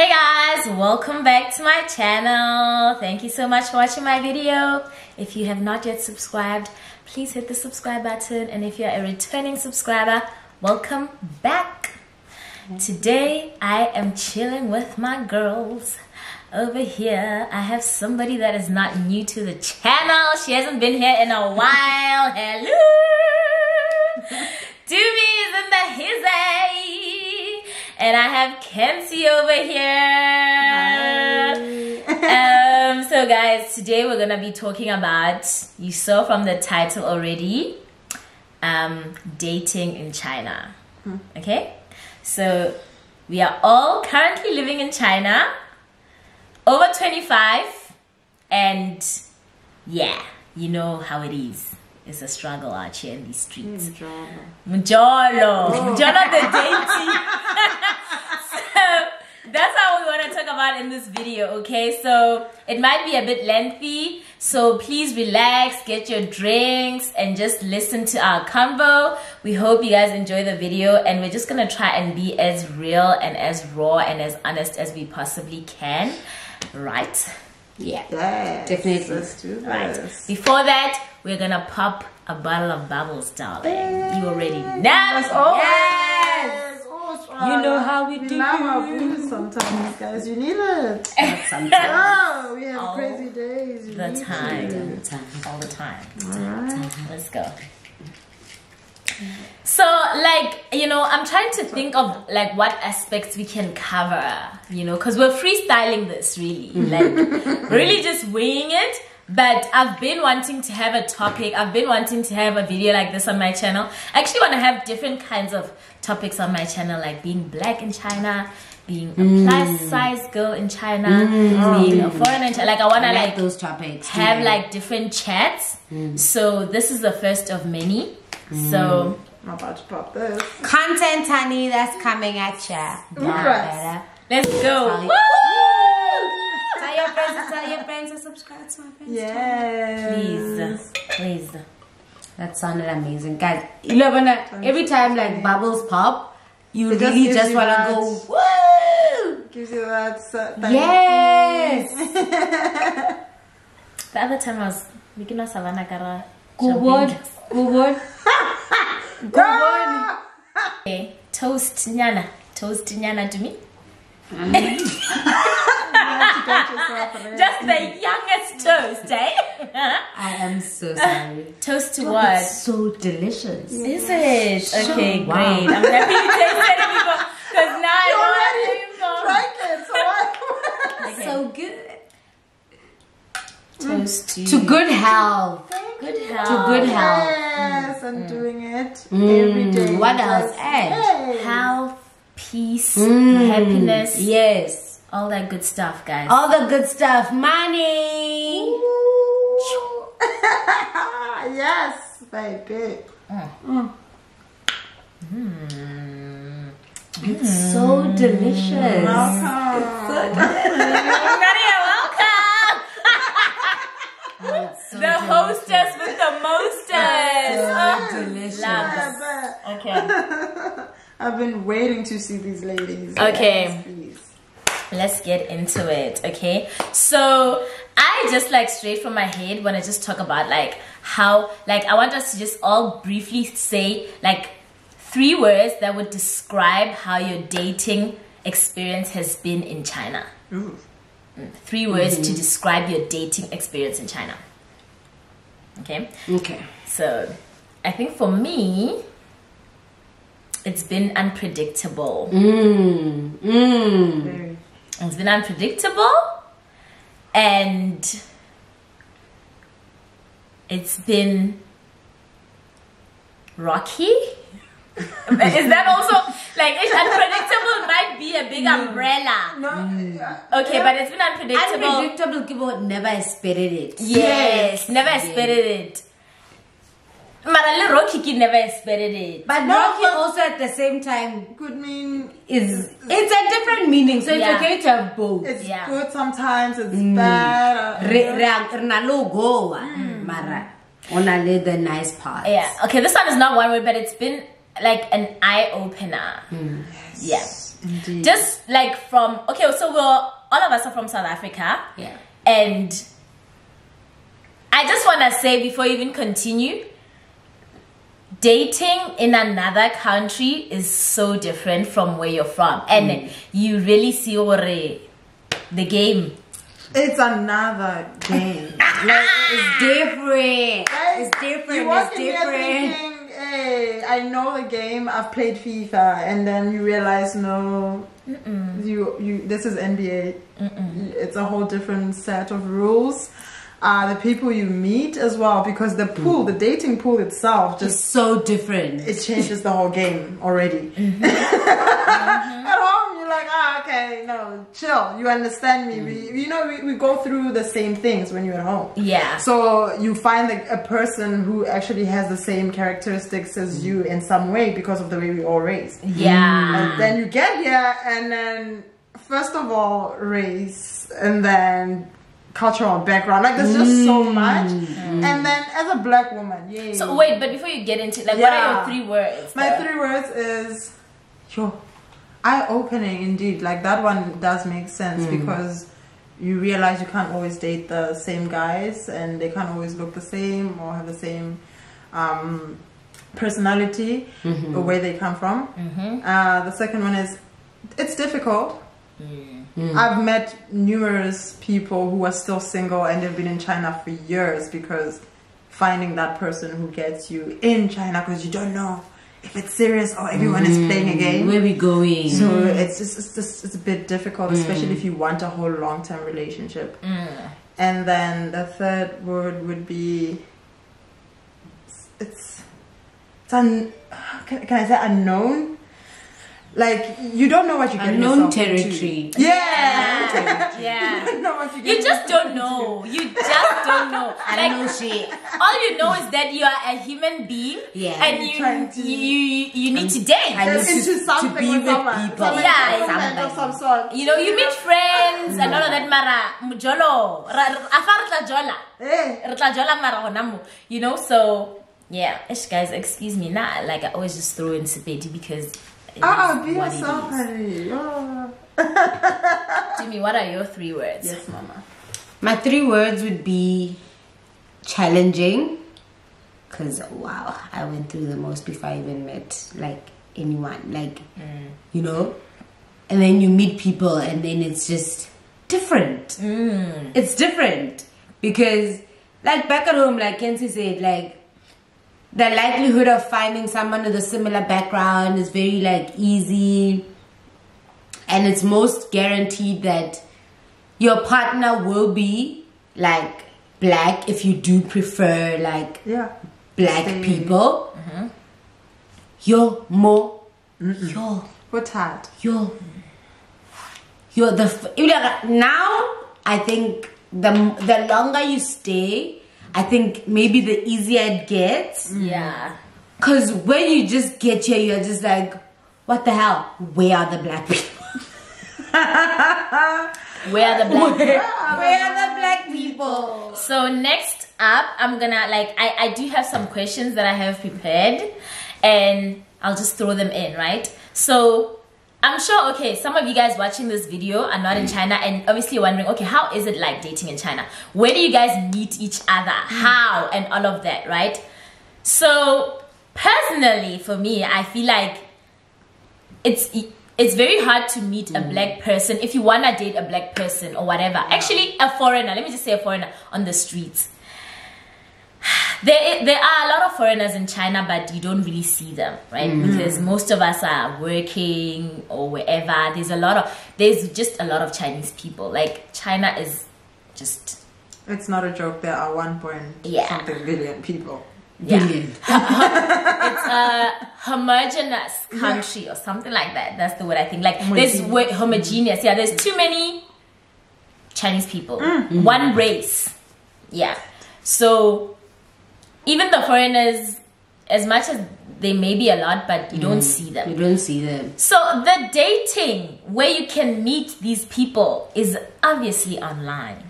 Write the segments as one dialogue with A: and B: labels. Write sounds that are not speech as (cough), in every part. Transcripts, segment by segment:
A: Hey guys, welcome back to my channel. Thank you so much for watching my video. If you have not yet subscribed, please hit the subscribe button. And if you're a returning subscriber, welcome back. Today, I am chilling with my girls. Over here, I have somebody that is not new to the channel. She hasn't been here in a while. Hello! (laughs) Doobie is in the hizzy. And I have Kenzie over here. (laughs) um, so guys, today we're gonna be talking about, you saw from the title already, um, dating in China. Okay? So we are all currently living in China, over 25, and yeah, you know how it is. It's a struggle out here in these streets. Mm, Mjolo. Oh. Mjolo the (laughs) dainty. so that's how we want to talk about in this video, okay? So it might be a bit lengthy, so please relax, get your drinks, and just listen to our convo. We hope you guys enjoy the video, and we're just gonna try and be as real and as raw and as honest as we possibly can, right?
B: Yeah.
C: Yes,
B: Definitely.
C: Let's do
A: Right.
C: this.
A: Before that, we're gonna pop a bottle of bubbles, darling. You already know.
C: Yes, always.
A: Yes.
C: always
B: You know how we
C: we
B: do.
C: love our booze sometimes, guys. You need it. (laughs)
B: Sometimes.
C: Oh, we have
A: All
C: crazy days. You
A: The time.
B: Sometimes.
A: All the time.
C: Alright.
A: Let's go. So, like, you know, I'm trying to think of like what aspects we can cover, you know, because we're freestyling this really, mm-hmm. like, (laughs) really just winging it. But I've been wanting to have a topic, I've been wanting to have a video like this on my channel. I actually want to have different kinds of topics on my channel, like being black in China, being a mm. plus size girl in China, mm. being a foreigner in China. Like, I want to
B: I
A: like
B: like those topics.
A: have
B: too.
A: like different chats. Mm. So this is the first of many. So
C: I'm about to pop this.
B: content, honey, that's coming at ya.
C: Right.
A: let's go.
B: Tell
A: Woo!
B: Tell your friends to tell your friends to subscribe to my friends.
C: Yes.
A: Please, please.
B: That sounded amazing, guys. You know, when every time like bubbles pop, you
C: It
B: really
C: gives
B: just want to go woo.
C: Gives you that. Uh, that
B: Yes. (laughs) (laughs)
A: The other time I was making a savannah kara.
B: Good word. Good word. (laughs) Good word.
A: Okay. Toast nyana. Toast nyana to me. (laughs)
C: Yourself
A: Just the youngest toast, eh? (laughs)
B: I am so sorry.
A: toast to what?
B: It's so delicious.
A: Is it? Okay,
B: Wow.
A: great. I'm happy you tasted it before. Because now I
C: You
A: know
C: already drank it, so? (laughs)
A: Okay.
B: So good.
A: Toast to,
B: To good health.
A: Good health.
B: To good health.
C: Yes, I'm mm. doing it mm. every day.
B: What else?
C: Just-
B: Add.
C: Hey.
A: health, peace,
B: Mm.
A: happiness,
B: Yes.
A: all that good stuff, guys.
B: All the good stuff. Money.
C: Ooh. (laughs) yes, baby. Mm.
B: It's so delicious.
C: Welcome.
A: Nadia, (laughs) welcome.
B: It's so
A: The hostess with the mostest. Oh,
B: delicious.
A: love Okay. (laughs)
C: I've been waiting to see these ladies.
A: Okay.
C: Yes, please.
A: let's get into it. Okay, so I just like straight from my head when I just talk about like how like I want us to just all briefly say like three words that would describe how your dating experience has been in China.
C: Ooh.
A: Mm, three words to mm-hmm. describe your dating experience in China. Okay.
B: Okay.
A: So I think for me, it's been unpredictable.
B: Mmm. Mmm.
A: It's been unpredictable and it's been rocky. Is that also like it's unpredictable might be a big umbrella.
C: No, mm.
A: Okay, but it's been unpredictable.
B: Unpredictable people never expected it.
A: Yes, never expected it. Mara le Rocky never expected it.
B: But
C: No,
B: Rocky also at the same time
C: could mean
B: is it's a different meaning, so it's
A: Yeah.
B: okay to have both.
C: it's
A: Yeah.
C: good sometimes, it's mm. bad. uh,
B: go mm. mara ona le the nice part.
A: Yeah. Okay, this one is not one word, but it's been like an eye opener. Mm. Yeah.
C: Indeed.
A: Just like from okay, so we're all of us are from South Africa.
B: Yeah.
A: And I just want to say before you even continue, dating in another country is so different from where you're from. And mm. you really see the game.
C: It's another game.
B: Like, it's (laughs) different. It's different. It's different.
C: Hey, I know the game. I've played FIFA, and then you realize, no, you you. This is NBA. It's a whole different set of rules. Uh, the people you meet as well, because the pool, the dating pool itself, just
B: It's so different.
C: it changes the whole game already. At home, you're like, ah, okay, no, chill. You understand me. We, mm. you know, we, we go through the same things when you're at home.
A: Yeah.
C: So you find like, a person who actually has the same characteristics as you mm. in some way because of the way we all raised.
A: Yeah.
C: And then you get here, and then first of all, race, and then cultural background. Like there's just so mm. much. And then as a black woman, yeah.
A: So wait, but before you get into like, what are your three words?
C: My
A: though?
C: three words is, yo, eye opening indeed. Like that one does make sense because you realize you can't always date the same guys and they can't always look the same or have the same um, personality or where they come from. Uh, the second one is, it's difficult. I've met numerous people who are still single and they've been in China for years because finding that person who gets you in China because you don't know if it's serious or everyone is playing a mm, game.
B: Where we going?
C: So it's just it's just it's a bit difficult, especially if you want a whole long term relationship. Mm. And then the third word would be it's it's un, can, can I say unknown? Like you don't know what you get
B: Unknown
C: yourself into.
B: territory.
C: Yeah. (laughs) you
A: Yeah.
C: don't you
A: You just don't know. You just don't know.
B: I (laughs)
A: Like,
B: don't know shit.
A: all you know is that you are a human being
B: Yeah.
A: and
C: You're
A: you
C: to-
A: you, you you need to date.
B: I
C: into,
B: need
C: into
B: to-
C: something
B: to be
C: with
B: with
C: someone.
B: people.
C: Someone-
A: Yeah.
C: someone of some sort.
A: you know, you meet friends and all of that mara mujolo. ra- ra- afa jola.
C: Hey.
A: Re tla jola mara hona. You know, so yeah. Ish guys, excuse me. Nah, like I always just throw in Sepedi because it
C: Ah, ah
A: is
C: be
A: what it
C: yourself, honey. Oh.
A: Jimmy, what are your three words?
C: Yes, mama.
B: My three words would be challenging. Cause wow, I went through the most before I even met like anyone. Like mm. you know? And then you meet people and then it's just different. Mm. It's different. Because like back at home, like Kenzie said, like the likelihood of finding someone with a similar background is very like easy and it's most guaranteed that your partner will be like black if you do prefer like
C: Yeah.
B: black
C: Same.
B: people mm-hmm. you're more you're
C: What's hard?
B: you're you're the f- you like, now i think the the longer you stay i think maybe the easier it gets. Mm.
A: Yeah.
B: because when you just get here you're just like what the hell? Where are the black people? (laughs)
A: Where are the black
B: where, where are the black people?
A: So next up, I'm gonna like I I do have some questions that I have prepared, and I'll just throw them in, right? So I'm sure, okay, some of you guys watching this video are not in mm. China, and obviously you're wondering, okay, how is it like dating in China? Where do you guys meet each other? Mm. How and all of that, right? So personally, for me, I feel like it's it's very hard to meet a mm. black person if you wanna date a black person or whatever. Actually, a foreigner. Let me just say a foreigner on the streets. There, there are a lot of foreigners in China, but you don't really see them, right? Mm. Because most of us are working or wherever. There's a lot of, there's just a lot of Chinese people. Like China is just,
C: It's not a joke. There are one point
A: Yeah.
C: something billion people.
A: yeah,
B: Billion. (laughs)
A: it's a homogeneous country or something like that. That's the word I think. Like there's
C: Homogeneous.
A: homogeneous. Yeah, there's too many Chinese people. Mm. One race. Yeah. So even the foreigners, as much as they may be a lot, but you don't see them.
B: you don't see them
A: So the dating where you can meet these people is obviously online.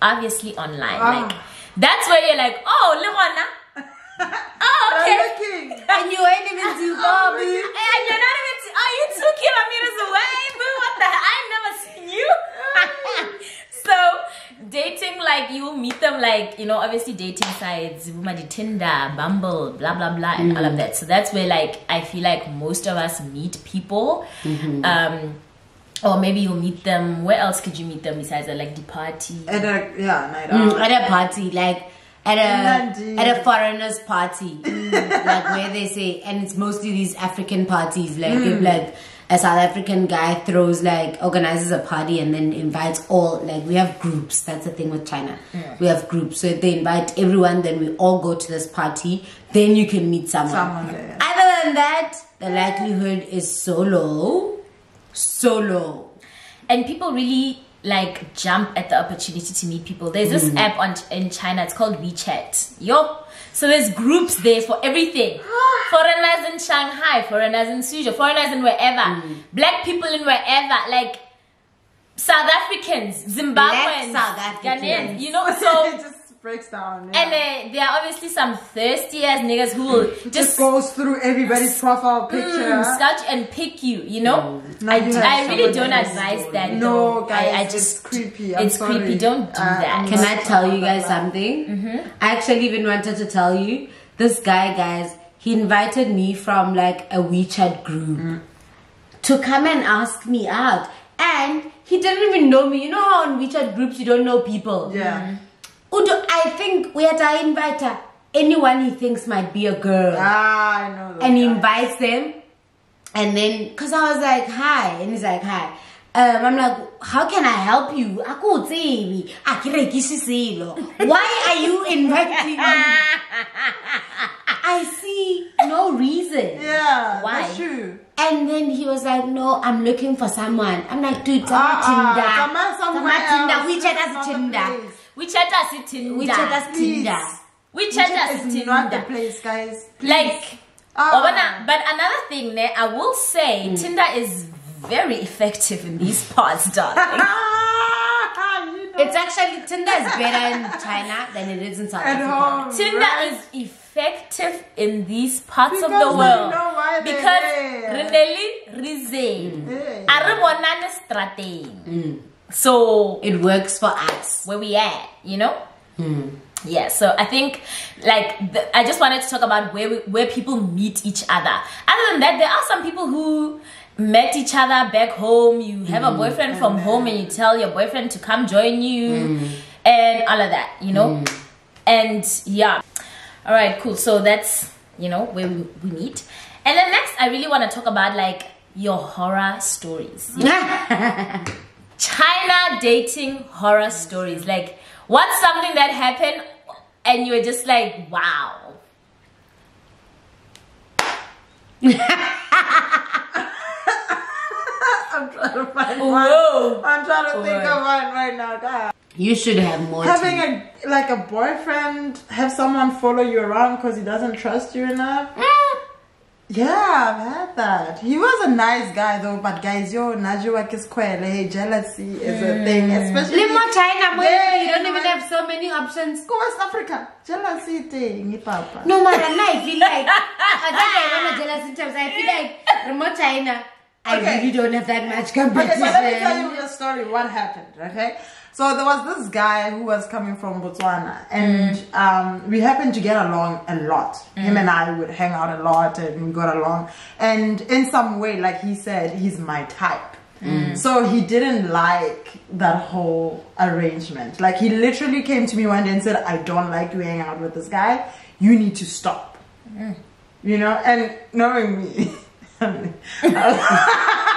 A: Obviously online.
C: Ah.
A: Like that's where you're like, oh, Lewana. (laughs) oh, okay. (laughs)
B: and you ain't even Zimbabwe
A: And you're not even. are you two kilometers away? Boo, what the hell? I never seen you. (laughs) so dating like you meet them like you know obviously dating sites tinder bumble blah blah blah and all of that. So that's where like i feel like most of us meet people. Um or maybe you meet them. Where else could you meet them besides at like the party?
C: At a yeah night
B: Mm,
C: out.
B: at a party, like at a at a foreigners party, (laughs) like where they say, and it's mostly these African parties. Like if like a South African guy throws like organizes a party and then invites all. Like we have groups. That's the thing with China. We have groups. So if they invite everyone, then we all go to this party. Then you can meet someone.
C: Someone there.
B: Other than that, the likelihood is so low, so low.
A: and people really like jump at the opportunity to meet people. There's this mm. app on in China. It's called WeChat. Yo, so there's groups there for everything. (gasps) foreigners in Shanghai, foreigners in Suzhou, foreigners in wherever, mm. black people in wherever, like South Africans, Zimbabweans,
B: South Africans.
A: Ghanaians. You know, so. (laughs)
C: just breaks down. Yeah.
A: And uh, there are obviously some thirsty ass niggas who will just
C: just goes through everybody's profile picture.
A: mm, scratch and pick you, you know?
C: Now
A: I,
C: you
A: I really don't
C: else.
A: advise that.
C: No,
A: though.
C: guys,
A: I, I
C: it's
A: just
C: creepy. I'm
A: it's
C: sorry.
A: creepy. Don't do
C: Uh,
A: that.
B: Can I tell you
C: about
B: guys
C: that.
B: something? I actually even wanted to tell you. This guy, guys, he invited me from like a WeChat group to come and ask me out. And he didn't even know me. You know how on WeChat groups you don't know people?
C: Yeah.
B: Udo, I think we had to invite her. Anyone he thinks might be a girl.
C: Ah, I know.
B: and he
C: guys.
B: invites them and then because i was like hi and he's like hi um, i'm like how can i help you akutsebi akirekishisilo why are you (laughs) inviting me i see no reason
C: Yeah,
A: Why?
C: that's true.
B: and then he was like no i'm looking for someone i'm like dude sama
C: ah,
B: tinder
C: sama somewhere
B: tinder
C: else.
B: WeChat
C: This is
B: has
C: not the
B: tinder.
A: WeChat has Tinder.
B: WeChat
C: Please.
B: tinder
A: WeChat
C: WeChat not the place, guys.
A: Like,
C: Ah.
A: oh, but, but another thing, ne, I will say, Tinder is very effective in these parts, darling.
C: Ah, you know.
B: it's actually tinder is better in china than it is in south
C: at
B: africa
C: home.
A: Tinder
C: right?
A: is effective in these parts of
C: Because
A: the
C: we
A: world
C: know why they're
A: because really reason.
C: Yeah.
A: A re bonane strateng.
C: Mm.
A: So
B: it works for us
A: where we at, you know? Hmm. Yeah, so I think like the, I just wanted to talk about where we, where people meet each other. Other than that, there are some people who met each other back home. You have a hmm. boyfriend from hmm. home, and you tell your boyfriend to come join you, and all of that, you know. And yeah, all right, cool. So that's you know where we, we meet. And then next, I really want to talk about like your horror stories. (laughs) you know? China dating horror stories. Like, what's something that happened and you were just like, wow. (laughs)
C: I'm trying to find one.
A: Whoa.
C: I'm trying to think of one right now. God.
B: You should have more.
C: Having
B: tea.
C: a like a boyfriend, have someone follow you around because he doesn't trust you enough. Mm. Yeah, I've had that. He was a nice guy though, but guys, yo, Najwa Kiskwele, jealousy is a thing, hmm. especially
B: Live China, boy.
C: Yeah,
B: you don't even have so many options.
C: Go West Africa, jealousy thing, papa.
B: No, man, I feel like I think I want to jealous sometimes. I feel like (laughs) remote China. I
C: Okay.
B: really don't have that much
C: Okay,
B: competition.
C: so let me tell you the story. What happened? Okay, so there was this guy who was coming from Botswana, and mm. um, we happened to get along a lot. Mm. Him and I would hang out a lot, and we got along. And in some way, like he said, he's my type. Mm. So he didn't like that whole arrangement. Like he literally came to me one day and said, "I don't like you hanging out with this guy. You need to stop." You know, and knowing me. (laughs) (laughs)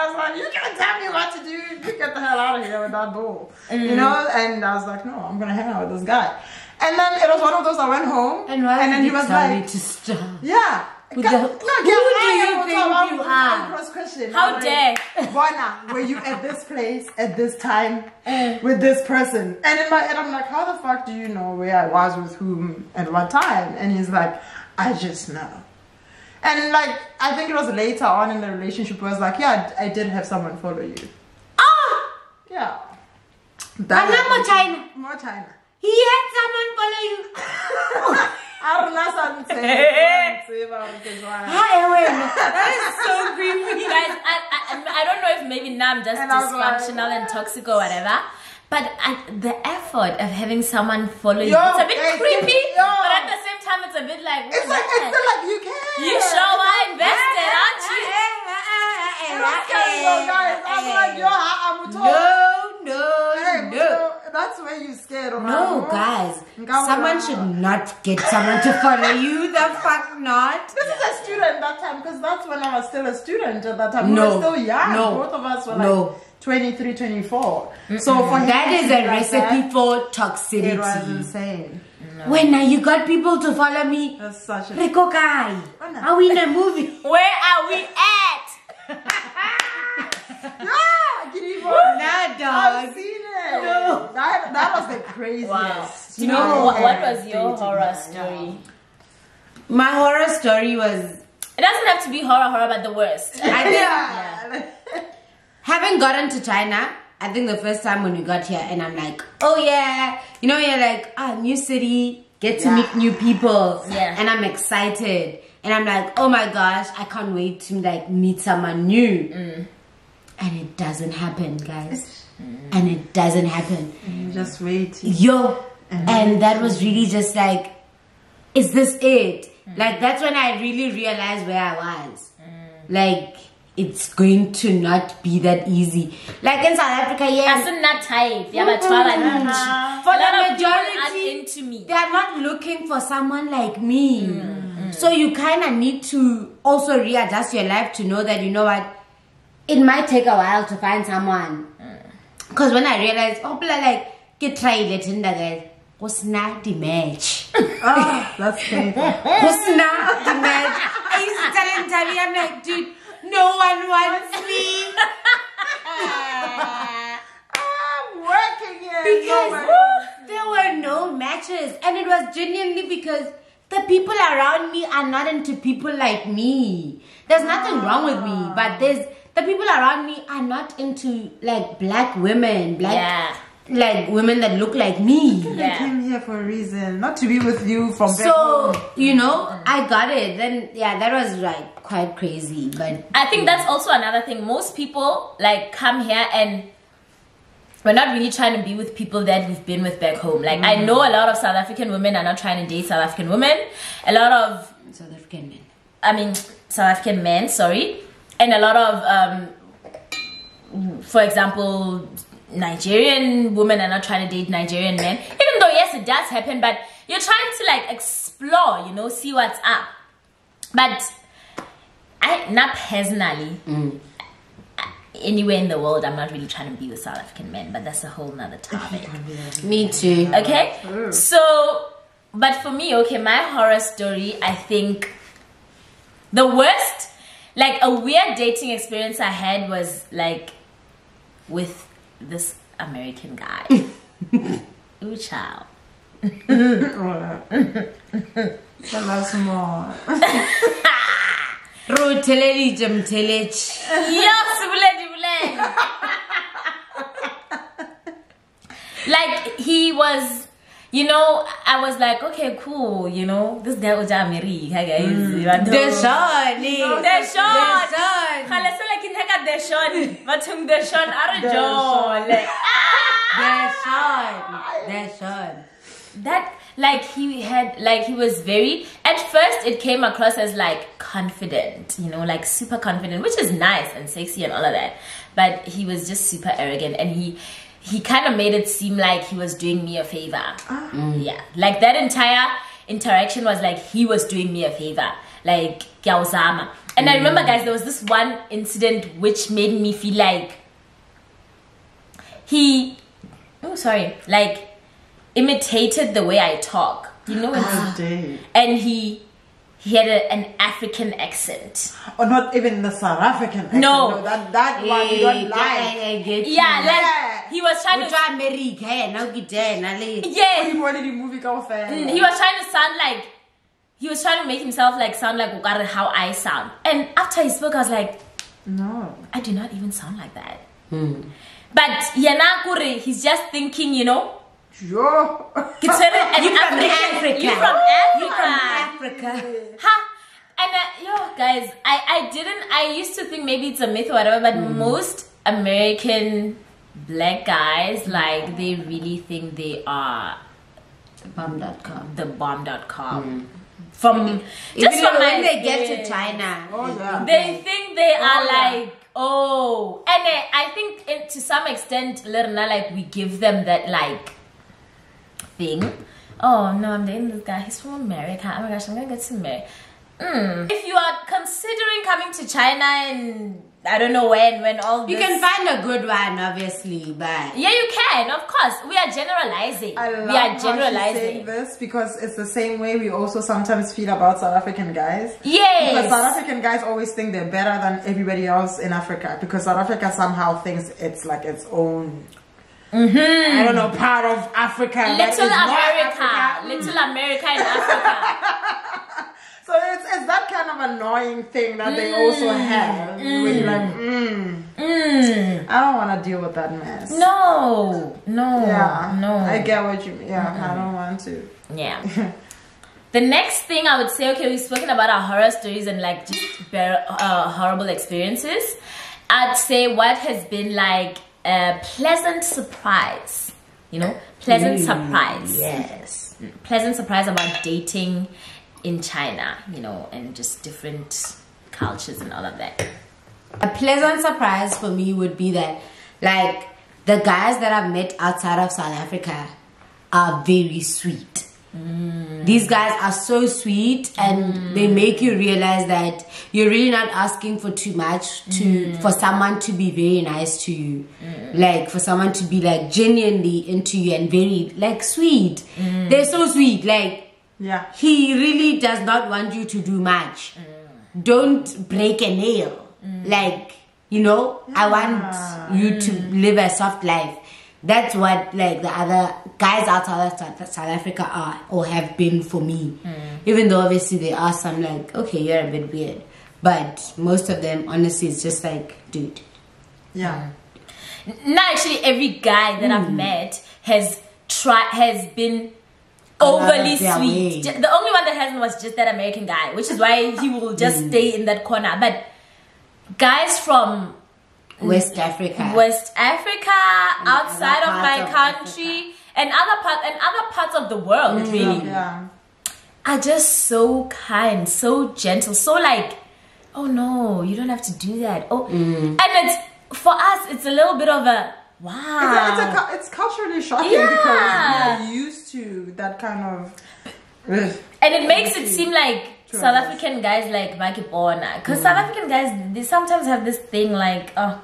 C: I was like, you can't tell me what to do. You get the hell out of here with that bull. You know? And I was like, no, I'm gonna hang out with this guy. And then it was one of those I went home
B: and
C: and then he was like,
B: to stop?
C: Yeah.
B: Who
C: Ca-
B: the-
C: no,
B: who do you think you are?
C: Cross question.
A: How
C: like,
A: dare. (laughs)
C: Buana, were you at this place at this time
A: Eh.
C: with this person? And in my head, I'm like, how the fuck do you know where I was with whom at what time? And he's like, I just know. And like, I think it was later on in the relationship where I was like, yeah, I did have someone follow you.
B: Ah!
C: Yeah.
B: But not more
C: happened.
B: China.
C: More China.
B: He had someone follow you.
C: A rona sa ntse- sa ntseba hore ke jwang.
B: Hi, wena. That is so creepy.
A: Guys, I, I, I don't know if maybe now I'm just
C: And I was like,
A: dysfunctional and toxic or whatever. But I, the effort of having someone follow you, it's a bit
C: it's-
A: creepy,
C: yo.
A: but at the same time, it's a bit like,
C: It's like, it's
A: what?
C: still like you can.
A: you sure are you
C: scared
B: No, guys.
C: Ngawura.
B: Someone should not get someone to follow you. The fuck not.
C: This is a student that time because that's when I was still a student at that time.
B: No.
C: We were still young.
B: No.
C: Both of us were
B: No.
C: like 23, 24. So for him
B: That
C: to
B: is a
C: like
B: recipe
C: that,
B: for
C: It was
B: toxicity.
C: insane.
B: When now you got people to follow me.
C: That's such a.
B: Rico Kai.
C: Oh.
B: Are we in a movie?
A: Where are we at? (laughs)
C: Yeah, Kiribo.
B: Nah, dog.
C: I've seen it.
B: No.
C: That, that was the craziest.
A: Wow.
B: No.
C: I
A: What, what was your horror
C: her,
A: story?
B: My horror story was
A: It doesn't have to be horror, horror, but the worst.
B: I think
C: Yeah. (laughs)
B: having gotten to China, I think the first time when we got here, and I'm like, oh yeah, you know, you're like, ah, new city, get to
C: Yeah.
B: meet new people,
A: Yeah.
B: and I'm excited, and I'm like, oh my gosh, I can't wait to like meet someone new,
A: Mm.
B: And it doesn't happen, guys, mm. and it doesn't happen,
C: You just wait.
B: yo, and that was really just like, is this it? Mm. Like that's when I really realized where I was, like. It's going to not be that easy. Like in South Africa, yeah,
A: As not type. Yeah, but oh twelve and
C: Uh-huh.
B: For
A: a lot
B: the
A: of
B: majority,
A: into me.
B: they are not looking for someone like me. So you kind of need to also readjust your life to know that you know what, it might take a while to find someone. Mm. Because when I realized, oh, people like, get try it, Tinder guys. What's not the match?
C: Oh, that's (laughs) painful.
B: Not the match? I used to tell Tavi, I'm like, dude, no one wants me.
C: I'm working here.
B: Because
C: Nobody-
B: there were no matches, and it was genuinely because the people around me are not into people like me. There's nothing wrong with me, but there's the people around me are not into like black women, black
A: Yeah.
B: like women that look like me.
C: I
A: Yeah.
C: came here for a reason, not to be with you from
B: So
C: home.
B: you know, I got it. Then yeah, that was like quite crazy, but
A: I think that's also another thing. Most people like come here and we're not really trying to be with people that we've been with back home. Like I mm-hmm. know a lot of South African women are not trying to date South African women. A lot of
B: South African men.
A: I mean South African men, sorry. And a lot of um for example Nigerian women are not trying to date Nigerian men. Even though yes it does happen, but you're trying to like explore, you know, see what's up. But I not personally anywhere in the world I'm not really trying to be with South African men, but that's a whole nother topic. (laughs)
B: Me too.
A: Okay? So, but for me, okay, my horror story, I think the worst, like a weird dating experience I had was like with this American guy. (laughs) Ooh, child.
C: Tell us more.
B: Ro teleletše mtheletše.
A: Yo, Buledi. like he was you know i was like okay cool you know this guy was america guys hmm. You know?
B: Deshon.
A: Deshon.
B: Deshon.
A: Kgale se like ntheka Deshon. bathong Deshon a re jole.
B: Deshon.
A: that like he had like he was very at first it came across as like confident you know like super confident which is nice and sexy and all of that but he was just super arrogant and he he kind of made it seem like he was doing me a favor ah. mm. yeah like that entire interaction was like he was doing me a favor like Gyawzama. and i remember guys there was this one incident which made me feel like he oh sorry like imitated the way I talk. You know, it's,
C: Oh, ah. dang.
A: and he he had a, an African accent.
C: Or not even the South African accent.
A: No.
C: that, that one you don't like.
B: I get you.
A: Yeah, like
C: Yeah.
A: He was trying
B: Go
A: to.
B: to America, eh, now get there, now le-
A: Yeah,
C: He wanted the movie go fair.
A: He was trying to sound like he was trying to make himself like sound like Ukare how I sound. And after he spoke, I was like,
C: No.
A: I do not even sound like that. But Yana Kure, he's just thinking, you know,
C: Yo.
A: Consider an
B: You from Africa.
A: You from Africa.
B: You from
A: Africa.
B: Africa.
A: Ha! And uh, yo, guys, I I didn't. I used to think maybe it's a myth or whatever, but
B: Mm.
A: most American black guys like they really think they are the
B: Bomb.com.
A: the bomb.com. From
B: Mm. Even
A: just from my
B: when they get to. China.
C: Oh, yeah.
A: they think they are
C: yeah.
A: like oh and uh, i think it, to some extent Lerna, like we give them that like thing oh no i'm dating this guy he's from america oh my gosh i'm gonna get to marry mm. if you are considering coming to china and i don't know when when all
B: You can find a good one, obviously, but
A: yeah you can of course we are generalizing
C: I love
A: we are
C: how she's saying
A: generalizing
C: this because it's the same way we also sometimes feel about South African guys.
A: yes
C: Because South African guys always think they're better than everybody else in Africa because South Africa somehow thinks it's like its own. Mm-hmm. I don't know, part of Africa.
A: little america
C: Africa.
A: little america in africa (laughs)
C: So it's, it's that kind of annoying thing that they also have. Where you're like, mm,
A: mm.
C: I don't want to deal with that mess.
A: no no
C: Yeah.
A: no
C: I get what you mean. Yeah, I don't want to.
A: Yeah. (laughs) the next thing I would say, okay, we've spoken about our horror stories and like just bear, uh, horrible experiences. I'd say what has been like a pleasant surprise, you know, pleasant surprise.
B: yes.
A: Pleasant surprise about dating in China, you know, and just different cultures and all of that.
B: A pleasant surprise for me would be that, like, the guys that I've met outside of South Africa are very sweet. Mm. These guys are so sweet and mm. they make you realize that you're really not asking for too much to mm. for someone to be very nice to you. Like for someone to be like genuinely into you and very like sweet. They're so sweet. Like
C: Yeah.
B: he really does not want you to do much. Mm. Don't break a nail. Mm. Like, you know, I want you to mm. live a soft life. That's what like the other guys outside of South South Africa are or have been for me. Even though obviously there are some like, okay, you're a bit weird. But most of them honestly it's just like, dude.
C: Yeah.
A: Not actually every guy that. I've met has tried has been overly sweet.
B: way.
A: The only one that hasn't was just that American guy, which is why he will just
B: Hmm.
A: stay in that corner. But guys from
B: West Africa.
A: West Africa, outside of my
B: of
A: country, and other part and other parts of the world,
B: Hmm.
A: really,
C: Yeah.
A: are just so kind, so gentle, so like, oh no, you don't have to do that. Oh,
B: Hmm.
A: and it's for us, it's a little bit of a wow.
C: It's, a, cu- it's culturally shocking
A: Yeah.
C: because we are used to that kind of.
A: And it makes it seem like
C: True.
A: South African guys like Makipona. Because South African guys, they sometimes have this thing like, oh,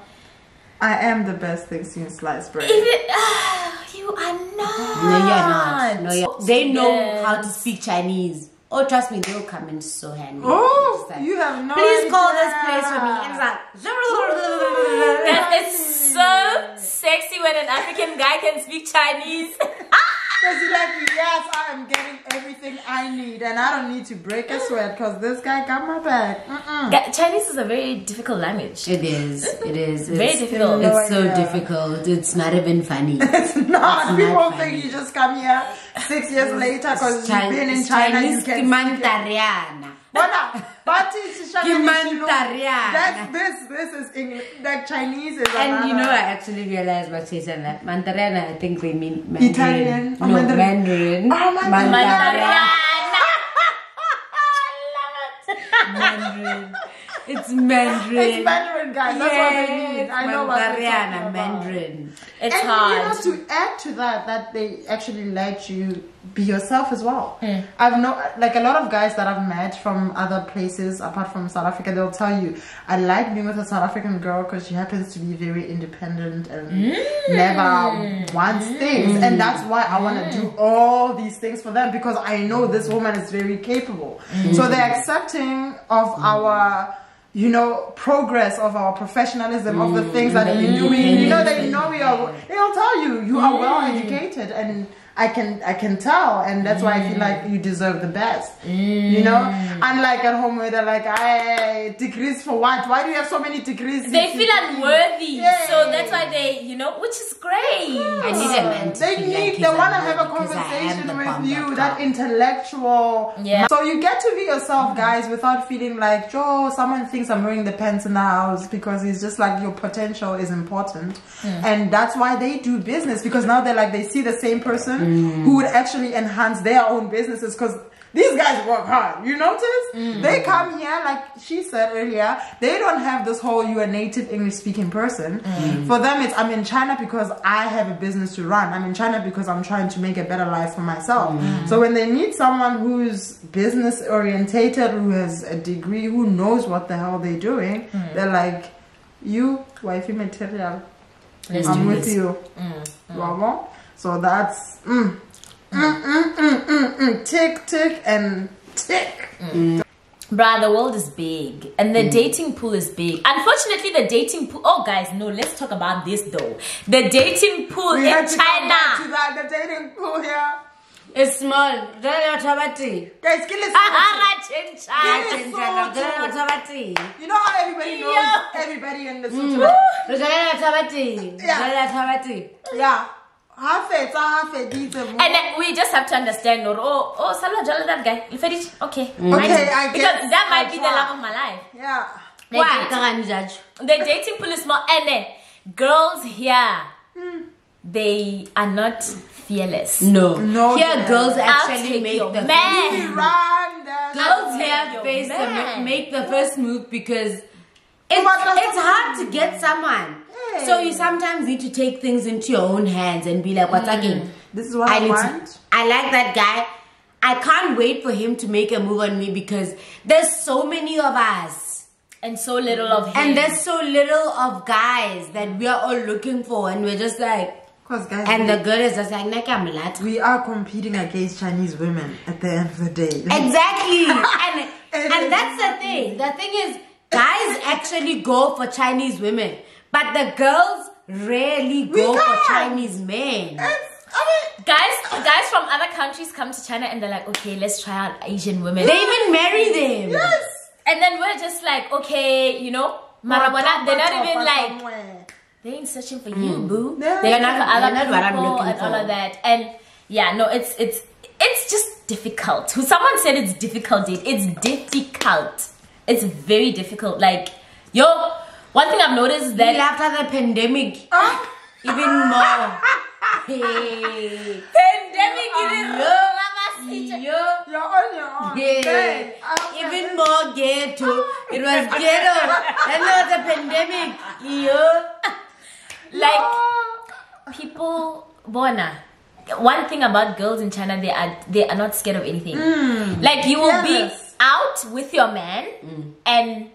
C: I am the best thing since sliced bread.
A: even, ah, you are not.
B: No, you're not. No, you're, they know
A: Yes.
B: how to speak Chinese. Oh, trust me, they'll come in so handy.
C: Oh, you have no
B: Please call this place for me. And it's like,
A: That is so sexy when an African guy can speak Chinese.
C: Because you're like, yes, I am getting everything I need, and I don't need to break a sweat because this guy got my back. Mm-mm.
A: Chinese is a very difficult language.
B: It is. It is. (laughs)
A: Very
B: It's,
A: difficult.
B: It's so
C: idea.
B: difficult. It's not even funny. (laughs)
C: It's not.
B: It's
C: People
B: not
C: think
B: funny.
C: you just come here six years later because you've been in
B: It's
C: China.
B: Chinese
C: you can speak it.
B: Kimantariana.
C: Bona, but it's
B: Kimantariana.
C: That's this. This is English. Like Chinese is
B: And you know, I actually realized what she said that Mandarina, I think they mean Mandarin.
C: Italian
B: No,
C: Mandarin?
B: Mandarin.
C: Oh, Mandarin.
B: Mandarin.
A: Mandarin.
B: Mandarin. It's Mandarin.
C: It's Mandarin, guys. That's what they mean. I know what they're talking
B: Mandariana,
C: about.
B: Mandarin.
A: It's
C: and
A: hard.
C: you know, to add to that, that they actually let you be yourself as well.
A: Hmm.
C: I've no like a lot of guys that I've met from other places apart from South Africa. They'll tell you, I like being with a South African girl because she happens to be very independent and
A: Hmm.
C: never wants things, and that's why I want to do all these things for them because I know this woman is very capable.
A: Hmm.
C: So they're accepting of our. You know, progress of our professionalism of the things that we're doing. You know, they know we are. They'll tell you you are well educated, and I can I can tell, and that's why I feel like you deserve the best. You know, unlike at home where they're like, "I degrees for what? Why do you have so many degrees?"
A: They feel unworthy,
C: Yeah.
A: so that's why they, you know, which is great.
B: I need a man
C: They need,
B: like
C: they want to have a
B: unworthy because I am
C: conversation with you, that intellectual.
A: Yeah.
C: So you get to be yourself, guys, without feeling like, Joe, someone thinks I'm wearing the pants in the house because it's just like your potential is important. And that's why they do business because now they're like, they see the same person who would actually enhance their own businesses because these guys work hard. You notice? Mm-hmm. They come here, like she said earlier, they don't have this whole you a native English speaking person. Mm-hmm. For them, it's I'm in China because I have a business to run. I'm in China because I'm trying to make a better life for myself. Mm-hmm. So when they meet someone who's business orientated, who has a degree, who knows what the hell they're doing, they're like, you, wifey material.
A: Let's
C: I'm with
A: this.
C: you. Bravo. So that's mm, mm, mm, mm, mm, mm. tick, tick, and tick.
A: Bruh, the world is big and
C: Mm.
A: the dating pool is big. Unfortunately, the dating pool. Oh, guys, no, let's talk about this though. The dating pool
C: We
A: in
C: had to come back to
A: China.
C: that, the dating pool here.
B: It's small. Jwale batho ba.
C: Guys, kill it.
A: Sahara Chencha.
C: Yes.
B: Tjena, jwale batho ba bateng.
C: You know how everybody knows
A: Yeah.
C: everybody in the
B: Mm.
C: Sotho?
B: Re jwale batho ba bateng.
C: Yeah.
B: Jwale batho ba bateng.
C: Yeah. Half it, half it, these are-
A: And then we just have to understand, or oh, oh, Salwa Jala, that guy. You finished? Okay. Mm.
C: Okay, I
A: Because that might
C: I'll
A: be the love of my life.
C: Yeah.
B: Why?
A: dating-
B: Ka gane judge.
A: the dating pool is small and then girls here hmm. they are not fearless
B: No.
C: No,
B: Here,
C: yeah.
B: girls actually make the
A: man.
C: Run
B: girls here face the make the first move because it's,
C: but
B: it's hard to get someone. So you sometimes need to take things into your own hands and be like, what's again? Mm.
C: This is what I,
B: need
C: want.
B: To, I like that guy. I can't wait for him to make a move on me because there's so many of us.
A: and so little of him
B: And there's so little of guys that we are all looking for and we're just like
C: Because guys,
B: and the girl is just like Nakamulat.
C: we are competing against Chinese women at the end of the day. (laughs)
B: Exactly. (laughs) And-
C: and
B: that's the thing. The thing is guys actually go for Chinese women, but the girls rarely go for
C: can't.
B: Chinese men.
C: It's- I mean,
A: guys guys from other countries come to china and they're like okay let's try out asian women
B: They even marry them.
C: yes.
A: and then we're just like okay you know Marabona, they're not even like they ain't searching for you, mm. boo.
C: Yeah.
A: They're not for other
B: They're what I'm
A: people
B: looking
A: and all
B: for.
A: of that. And yeah, no, it's it's it's just difficult. Who someone said it's difficult. Dude. It's difficult. It's very difficult. Like, yo, one thing I've noticed is
B: Then
A: that
B: after the pandemic,
C: Ah. (laughs)
B: even more. Hey.
A: pandemic even
B: Yo.
A: Yo.
B: Yo.
C: You're on your own.
B: Yeah.
C: Babe,
B: Even more ghetto. It was ghetto. Then there was a pandemic. Yo.
A: like people bona one thing about girls in china they are they are not scared of anything like you will
C: Yes.
A: be out with your man and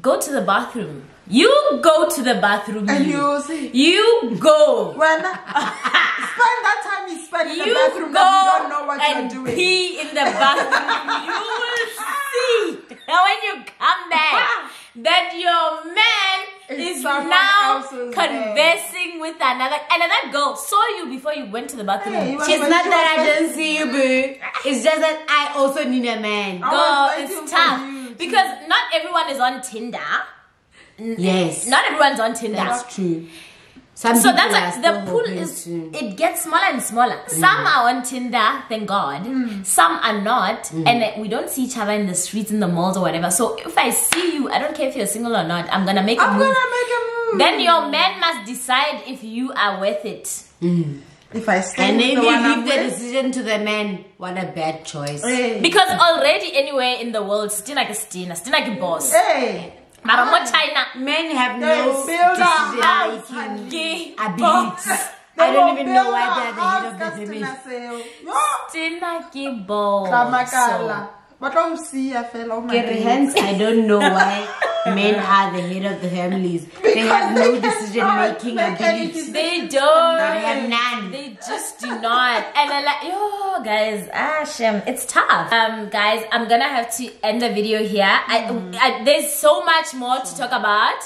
A: go to the bathroom you go to the bathroom
C: And
A: you,
C: you see.
A: you go
C: When spend that time you spend in the bathroom
A: go
C: you don't know what
A: and
C: you're doing.
A: pee in the bathroom you will see (laughs) when you come back (laughs) that your man
C: It's
A: is now
C: else's
A: conversing with another another girl saw you before you went to the bathroom
C: Hey,
B: It's not that I didn't see you, boo. It's just that I also need a man.
C: I
A: girl it's tough because not everyone is on tinder
B: Yes.
A: not everyone's on tinder.
B: That's true. Some
A: so that's like the pool is
B: to-
A: it gets smaller and smaller. Mm. Some are on tinder thank god. Mm. Some are not mm. and uh, we don't see each other in the streets in the malls or whatever. So if i see you i don't care if you're single or not i'm gonna make a
C: I'm
A: move.
C: gonna make a move.
A: then your man must decide if you are worth it.
C: If I stay
B: And then
C: the
B: you leave the decision to the man. What a bad choice.
C: hey,
A: because already anywhere in the world stina a stina still like a boss.
C: Hey,
A: mara ah. mo china
B: Men have no
C: build a house,
B: decision
C: honey.
B: making
A: ke
B: abilities.
C: They
B: I don't even know why they're the head of
C: ka
B: the family.
C: Stina seo. Yo,
A: stina ke boss
C: Tlamakala.
A: So-
C: Ba tlo o siya fela, my
B: Get hence, I don't know (laughs) why men are the head of the families. They have no decision making
C: make
B: abilities.
A: They don't.
B: They have none.
A: They just do not. And I'm like, yo, guys, ah, shem, it's tough. Um, guys, I'm gonna have to end the video here. I, I, there's so much more to talk about.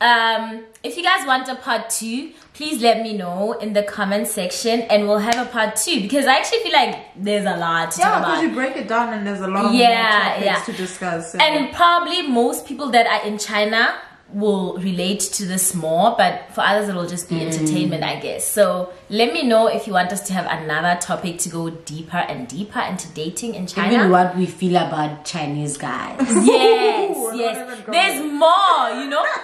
A: Um, if you guys want a part two, please let me know in the comment section and we'll have a part two because I actually feel like there's a lot to
C: Yeah, because you break it down and there's a lot
A: Yeah,
C: topics
A: yeah.
C: to discuss. so-
A: And probably most people that are in China will relate to this more, but for others it will just be entertainment, I guess. So let me know if you want us to have another topic to go deeper and deeper into dating in China.
B: Even what we feel about Chinese guys.
A: Yes, (laughs) yes. There's more, you know. (laughs)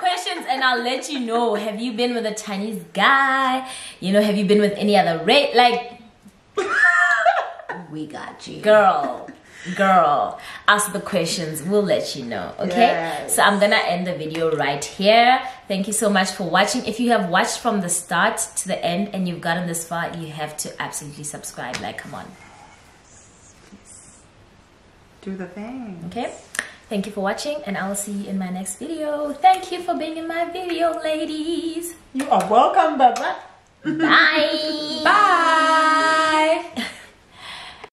A: Questions and I'll let you know. Have you been with a Chinese guy? You know, have you been with any other race? Like, (laughs)
B: we got you.
A: girl, girl, ask the questions. We'll let you know. Okay.
C: Yes.
A: So I'm gonna end the video right here. Thank you so much for watching. If you have watched from the start to the end and you've gotten this far, you have to absolutely subscribe. Like, come on.
C: do the thing.
A: Okay. Thank you for watching and I will see you in my next video. Thank you for being in my video, ladies.
C: You are welcome, Baba.
A: Bye. (laughs)
B: Bye. (laughs)